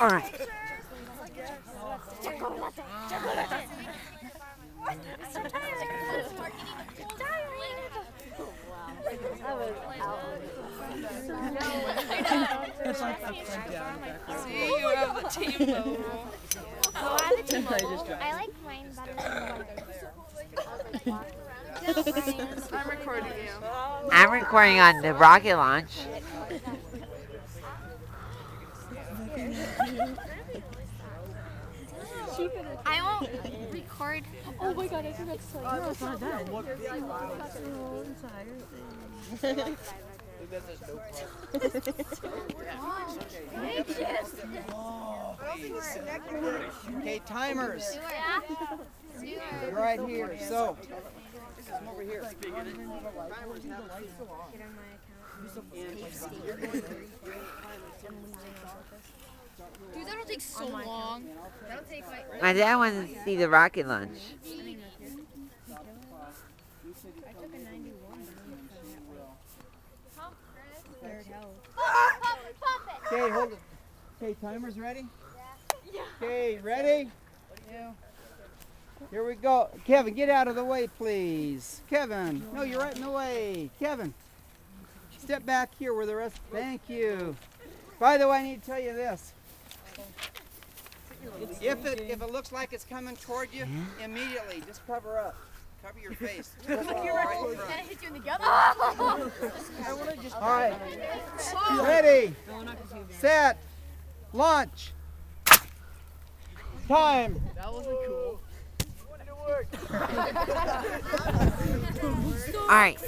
All right. See, you have the team. Oh, I have team. I like mine better I'm recording you. I'm recording on the rocket launch. I won't record. Oh my god, I forgot to tell you. No, it's not done. Okay, timers. Yeah. Right here. So, come over here. Dude, that'll take so long. My dad wanted to see the rocket launch. Pump it, pump. Okay, hold it. Okay, timers ready? Yeah. Okay, ready? Here we go. Kevin, get out of the way, please. Kevin, no, you're right in the way. Kevin, step back here where the rest. Thank you. By the way, I need to tell you this. If it if it looks like it's coming toward you, immediately just cover up. Cover your face. Right in front. hit you in the gut. All right. Ready. Set. Launch. Time. That wasn't cool. All right.